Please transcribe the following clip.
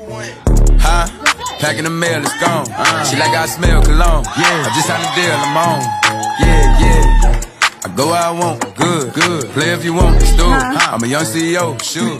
Huh? Packing the mail, it's gone. She like I smell cologne. Yeah. I just had a deal, I'm on. Yeah, yeah. I go where I want, good, good. Play if you want, it's do. I'm a young CEO, sure.